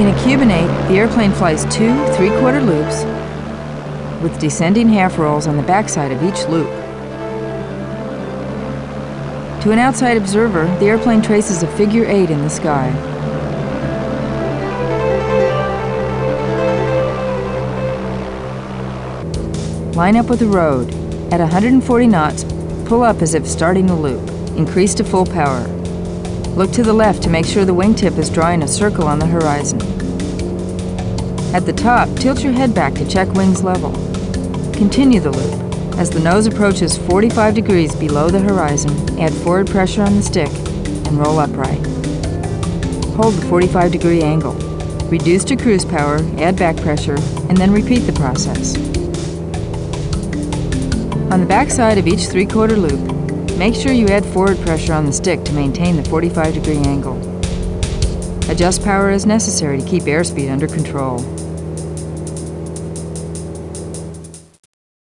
In a Cuban 8, the airplane flies two three-quarter loops with descending half rolls on the backside of each loop. To an outside observer, the airplane traces a figure eight in the sky. Line up with the road. At 140 knots, pull up as if starting the loop. Increase to full power. Look to the left to make sure the wingtip is drawing a circle on the horizon. At the top, tilt your head back to check wings level. Continue the loop. As the nose approaches 45 degrees below the horizon, add forward pressure on the stick and roll upright. Hold the 45 degree angle. Reduce to cruise power, add back pressure, and then repeat the process. On the back side of each three-quarter loop, make sure you add forward pressure on the stick to maintain the 45 degree angle. Adjust power as necessary to keep airspeed under control.